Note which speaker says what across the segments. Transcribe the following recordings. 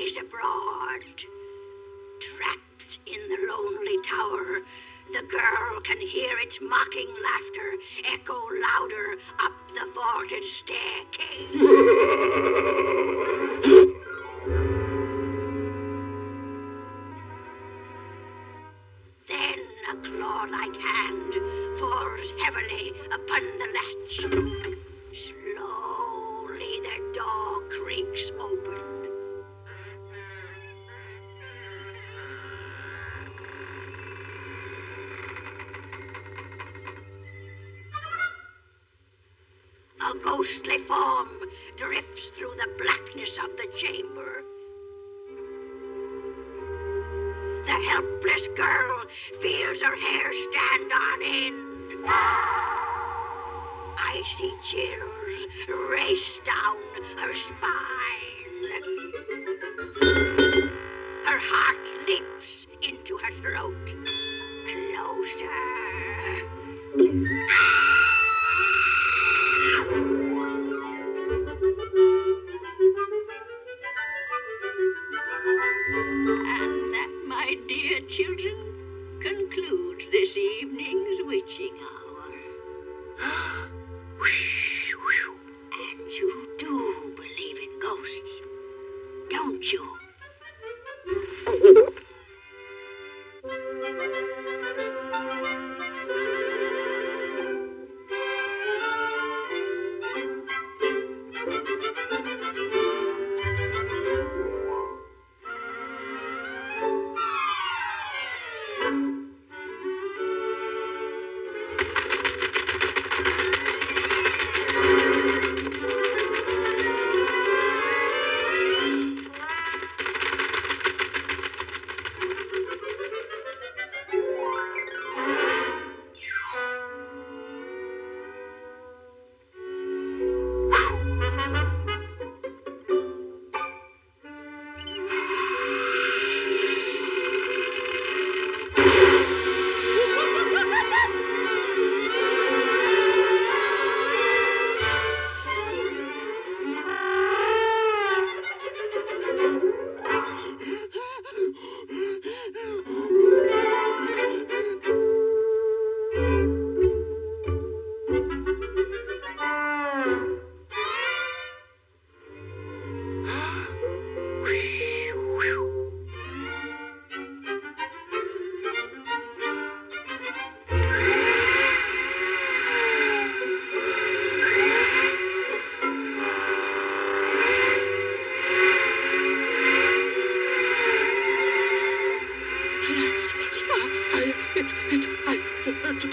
Speaker 1: is abroad. Trapped in the lonely tower, the girl can hear its mocking laughter echo louder up the vaulted staircase. then a claw-like hand falls heavily upon the latch. Ghostly form drifts through the blackness of the chamber. The helpless girl feels her hair stand on end. Icy chills race down her spine. Children,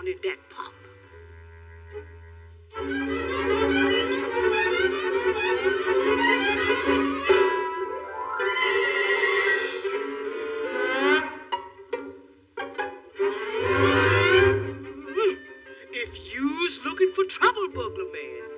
Speaker 2: Johnny Depp pop. Hmm. If you's looking for trouble,
Speaker 3: Bugler Man,